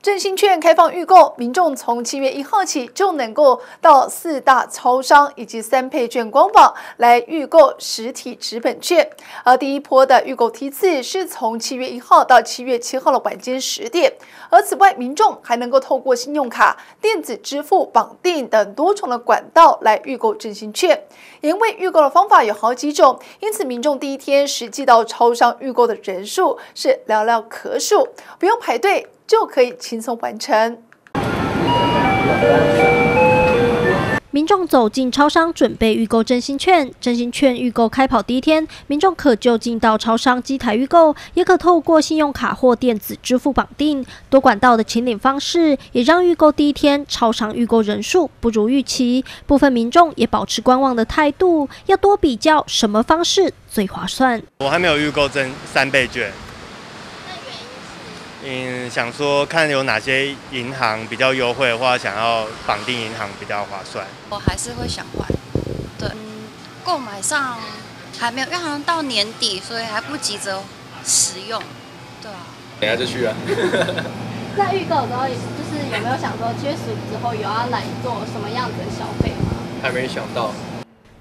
振兴券开放预购，民众从七月一号起就能够到四大超商以及三配券官网来预购实体纸本券。而第一波的预购梯次是从七月一号到七月七号的晚间十点。而此外，民众还能够透过信用卡、电子支付绑定等多重的管道来预购振兴券。因为预购的方法有好几种，因此民众第一天实际到超商预购的人数是寥寥可数，不用排队。就可以轻松完成。民众走进超商准备预购真心券，真心券预购开跑第一天，民众可就近到超商机台预购，也可透过信用卡或电子支付绑定多管道的请领方式，也让预购第一天超商预购人数不如预期。部分民众也保持观望的态度，要多比较什么方式最划算。我还没有预购真三倍券。嗯，想说看有哪些银行比较优惠的话，想要绑定银行比较划算。我还是会想换，对，购买上还没有，因为好像到年底，所以还不急着使用，对啊。等下就去啊。在预购的时候，就是有没有想说七月十五之后有要来做什么样子的消费吗？还没想到。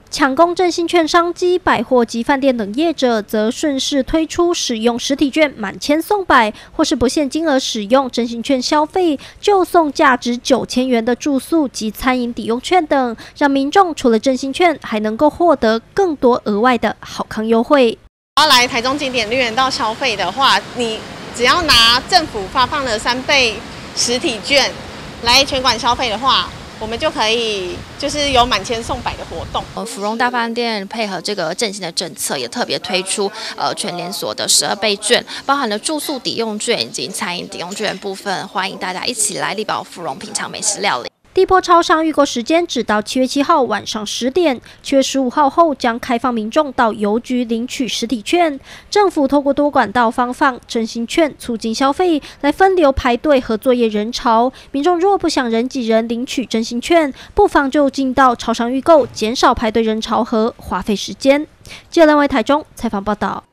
抢攻振兴券商机，百货及饭店等业者则顺势推出使用实体券满千送百，或是不限金额使用振兴券消费就送价值九千元的住宿及餐饮抵用券等，让民众除了振兴券，还能够获得更多额外的好康优惠。要来台中景点绿园道消费的话，你只要拿政府发放的三倍实体券来全馆消费的话。我们就可以就是有满千送百的活动。呃，芙蓉大饭店配合这个振兴的政策，也特别推出呃全连锁的十二倍券，包含了住宿抵用券以及餐饮抵用券部分，欢迎大家一起来力保芙蓉品尝美食料理。一波超商预购时间只到七月七号晚上十点，七月十五号后将开放民众到邮局领取实体券。政府透过多管道发放振兴券，促进消费，来分流排队和作业人潮。民众若不想人挤人领取振兴券，不妨就近到超商预购，减少排队人潮和花费时间。记者外台中采访报道。